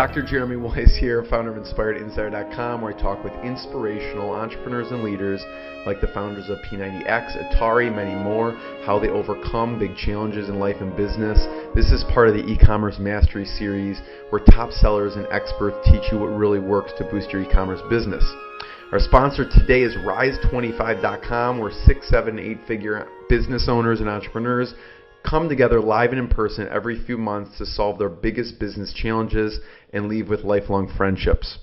Dr. Jeremy Weisz here, founder of InspiredInsider.com, where I talk with inspirational entrepreneurs and leaders like the founders of P90X, Atari, many more, how they overcome big challenges in life and business. This is part of the e-commerce mastery series where top sellers and experts teach you what really works to boost your e-commerce business. Our sponsor today is Rise25.com, where six, seven, eight figure business owners and entrepreneurs come together live and in person every few months to solve their biggest business challenges and leave with lifelong friendships.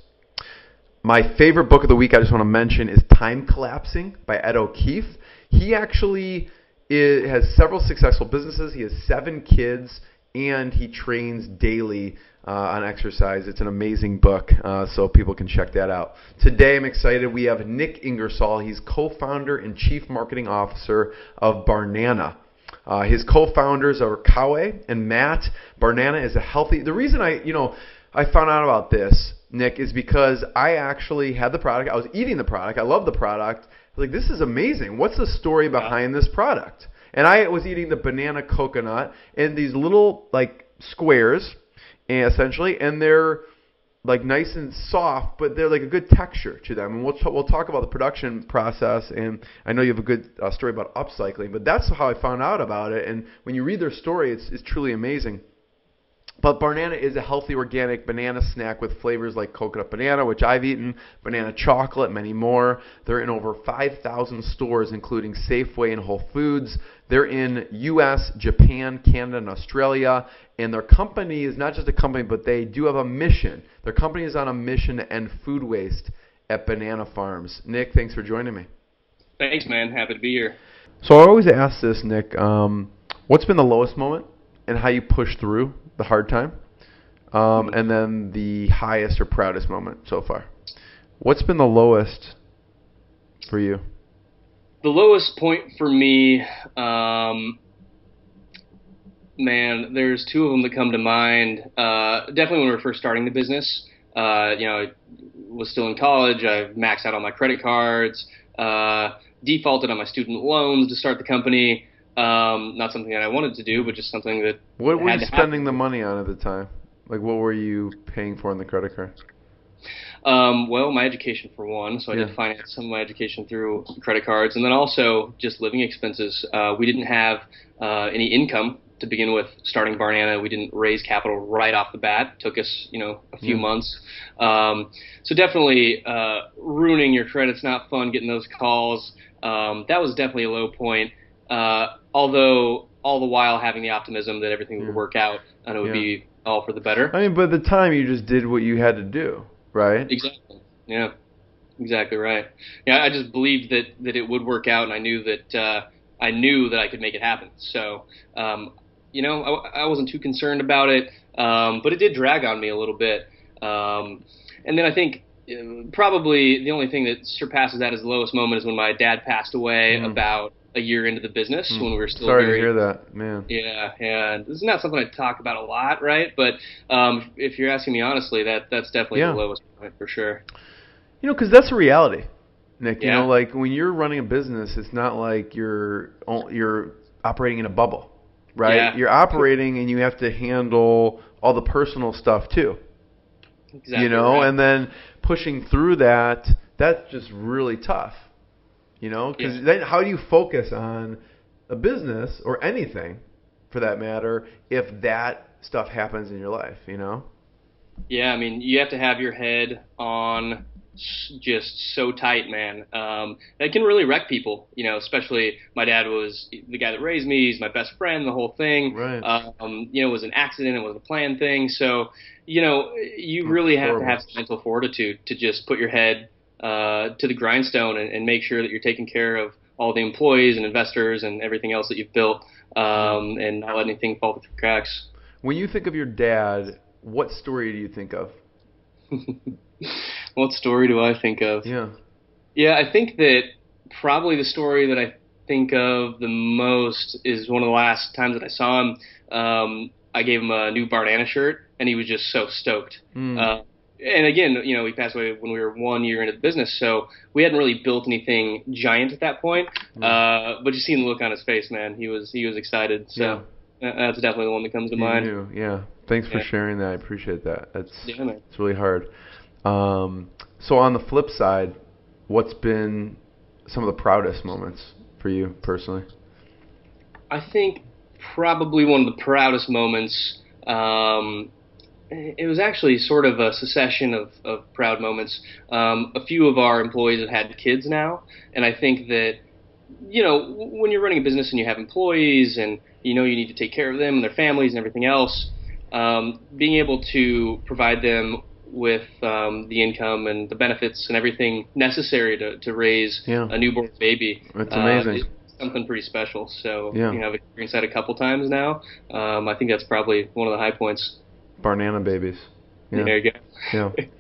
My favorite book of the week I just want to mention is Time Collapsing by Ed O'Keefe. He actually is, has several successful businesses. He has seven kids and he trains daily uh, on exercise. It's an amazing book, uh, so people can check that out. Today, I'm excited. We have Nik Ingersoll. He's co-founder and chief marketing officer of Barnana. Uh, his co-founders are Caue and Matt. Barnana is a healthy. The reason I, you know, I found out about this, Nik, is because I actually had the product. I was eating the product. I love the product. I was like, this is amazing. What's the story behind this product? And I was eating the banana coconut in these little like squares, essentially, and they're like nice and soft, but they're like a good texture to them. And we'll t- we'll talk about the production process. And I know you have a good uh, story about upcycling, but that's how I found out about it. And when you read their story, it's it's truly amazing. But Barnana is a healthy organic banana snack with flavors like coconut banana, which I've eaten, banana chocolate, many more. They're in over 5,000 stores, including Safeway and Whole Foods. They're in US, Japan, Canada, and Australia. And their company is not just a company, but they do have a mission. Their company is on a mission to end food waste at banana farms. Nik, thanks for joining me. Thanks, man. Happy to be here. So I always ask this, Nik. Um, what's been the lowest moment and how you push through the hard time, um, and then the highest or proudest moment so far. What's been the lowest for you? The lowest point for me, um, man, there's two of them that come to mind. Uh, definitely when we were first starting the business. Uh, you know, I was still in college. I maxed out all my credit cards. Uh, defaulted on my student loans to start the company. Um, not something that I wanted to do, but just something that. What were you spending the money on at the time? Like, what were you paying for on the credit card? Um, well, my education for one, so I yeah. did finance some of my education through credit cards, and then also just living expenses. Uh, we didn't have uh, any income to begin with. Starting Barnana, we didn't raise capital right off the bat. It took us, you know, a few yeah. months. Um, so definitely uh, ruining your credit's not fun. Getting those calls, um, that was definitely a low point. Uh, although all the while having the optimism that everything would work out and it would yeah. be all for the better. I mean, but at the time you just did what you had to do, right? Exactly. Yeah. Exactly right. Yeah, I just believed that that it would work out, and I knew that uh, I knew that I could make it happen. So, um, you know, I, I wasn't too concerned about it, um, but it did drag on me a little bit. Um, and then I think uh, probably the only thing that surpasses that as the lowest moment is when my dad passed away mm. about a year into the business mm. when we were still sorry very, to hear that, man. Yeah, yeah. This is not something I talk about a lot, right? But um, if you're asking me honestly, that that's definitely yeah. the lowest point for sure. You know, because that's a reality, Nik. Yeah. You know, like when you're running a business, it's not like you're you're operating in a bubble, right? Yeah. You're operating and you have to handle all the personal stuff too. Exactly you know, right. and then pushing through that, that's just really tough. You know, because yeah. then how do you focus on a business or anything, for that matter, if that stuff happens in your life? You know. Yeah, I mean, you have to have your head on just so tight, man. Um, that can really wreck people, you know. Especially my dad was the guy that raised me. He's my best friend. The whole thing, right? Um, you know, it was an accident. It was a planned thing. So, you know, you really have to have mental fortitude to just put your head uh, to the grindstone and, and, make sure that you're taking care of all the employees and investors and everything else that you've built, um, and not let anything fall through the cracks. When you think of your dad, what story do you think of? what story do I think of? Yeah. Yeah, I think that probably the story that I think of the most is one of the last times that I saw him. Um, I gave him a new Barnana shirt, and he was just so stoked. Mm. Uh, and again, you know, he passed away when we were one year into the business, so we hadn't really built anything giant at that point. Mm. Uh, but just seeing the look on his face, man. He was he was excited. So yeah. that's definitely the one that comes to he mind. Knew. Yeah, Thanks for sharing that. I appreciate that. It's yeah, it's really hard. Um, so on the flip side, what's been some of the proudest moments for you personally? I think probably one of the proudest moments. Um, it was actually sort of a succession of, of proud moments. Um, a few of our employees have had kids now, and I think that you know when you're running a business and you have employees and you know you need to take care of them and their families and everything else, um, being able to provide them with um, the income and the benefits and everything necessary to, to raise yeah. a newborn baby. That's amazing. Uh, something pretty special. So yeah. you know, I've experienced that a couple times now. Um, I think that's probably one of the high points. Barnana babies. Yeah. There you go. yeah.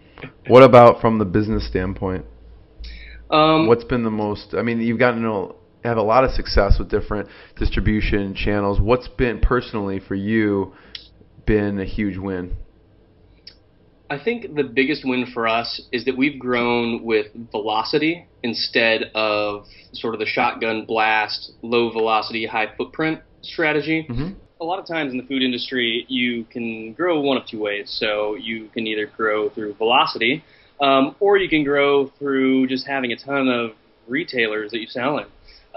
What about from the business standpoint? Um, What's been the most? I mean, you've gotten to have a lot of success with different distribution channels. What's been personally for you been a huge win? I think the biggest win for us is that we've grown with velocity instead of sort of the shotgun blast, low velocity, high footprint strategy. Mm-hmm. A lot of times in the food industry, you can grow one of two ways. So you can either grow through velocity, um, or you can grow through just having a ton of retailers that you sell in.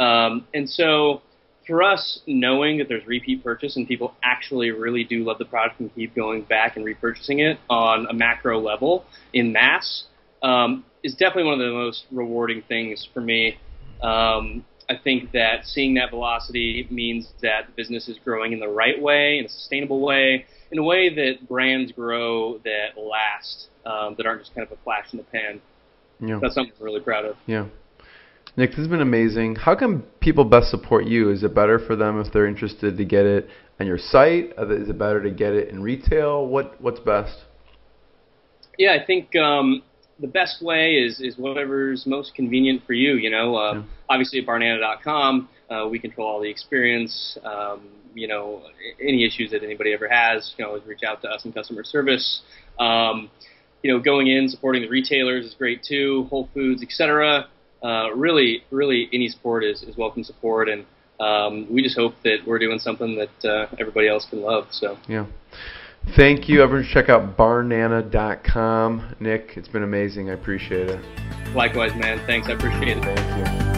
Um, and so for us, knowing that there's repeat purchase and people actually really do love the product and keep going back and repurchasing it on a macro level in mass um, is definitely one of the most rewarding things for me. Um, I think that seeing that velocity means that the business is growing in the right way, in a sustainable way, in a way that brands grow that last, um, that aren't just kind of a flash in the pan. Yeah. That's something I'm really proud of. Yeah. Nik, this has been amazing. How can people best support you? Is it better for them if they're interested to get it on your site? Is it better to get it in retail? What What's best? Yeah, I think um, the best way is is whatever's most convenient for you. You know, uh, yeah. obviously at Barnana.com, uh, we control all the experience. Um, you know, any issues that anybody ever has, you can always reach out to us in customer service. Um, you know, going in supporting the retailers is great too, Whole Foods, etc uh, really, really any support is, is welcome support, and um, we just hope that we're doing something that uh, everybody else can love. So yeah. Thank you. Everyone check out barnana.com. Nik, it's been amazing. I appreciate it. Likewise, man. Thanks. I appreciate it. Thank you.